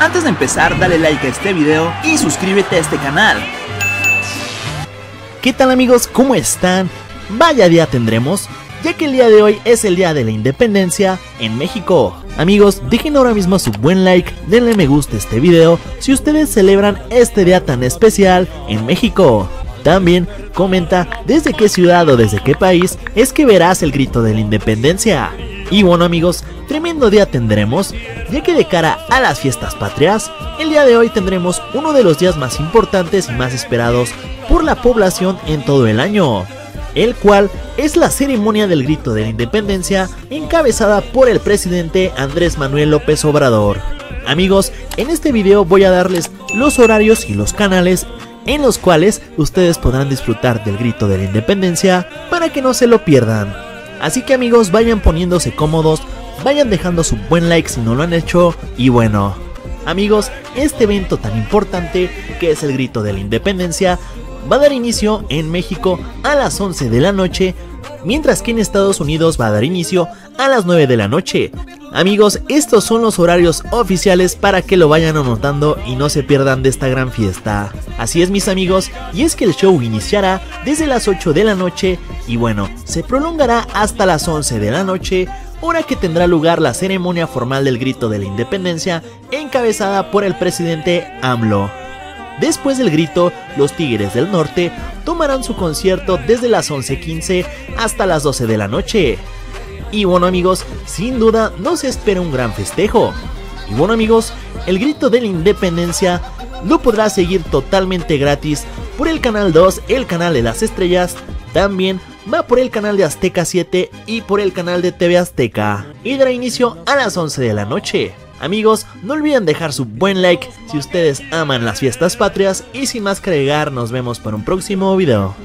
Antes de empezar, dale like a este video y suscríbete a este canal. ¿Qué tal amigos? ¿Cómo están? Vaya día tendremos, ya que el día de hoy es el día de la independencia en México. Amigos, dejen ahora mismo su buen like, denle me gusta a este video si ustedes celebran este día tan especial en México. También comenta desde qué ciudad o desde qué país es que verás el grito de la independencia. Y bueno amigos, tremendo día tendremos, ya que de cara a las fiestas patrias, el día de hoy tendremos uno de los días más importantes y más esperados por la población en todo el año, el cual es la ceremonia del grito de la independencia encabezada por el presidente Andrés Manuel López Obrador. Amigos, en este video voy a darles los horarios y los canales en los cuales ustedes podrán disfrutar del grito de la independencia para que no se lo pierdan. Así que amigos, vayan poniéndose cómodos, vayan dejando su buen like si no lo han hecho y bueno, amigos, este evento tan importante que es el grito de la independencia va a dar inicio en México a las 11 de la noche, mientras que en Estados Unidos va a dar inicio a las 9 de la noche. Amigos, estos son los horarios oficiales para que lo vayan anotando y no se pierdan de esta gran fiesta. Así es mis amigos, y es que el show iniciará desde las 8 de la noche y bueno, se prolongará hasta las 11 de la noche, hora que tendrá lugar la ceremonia formal del grito de la independencia encabezada por el presidente AMLO. Después del grito, los Tigres del Norte tomarán su concierto desde las 11.15 hasta las 12 de la noche. Y bueno amigos, sin duda no se espera un gran festejo. Y bueno amigos, el grito de la independencia lo podrá seguir totalmente gratis por el canal 2, el canal de las estrellas, también va por el canal de Azteca 7 y por el canal de TV Azteca. Y dará inicio a las 11 de la noche. Amigos, no olviden dejar su buen like si ustedes aman las fiestas patrias y sin más que agregar nos vemos para un próximo video.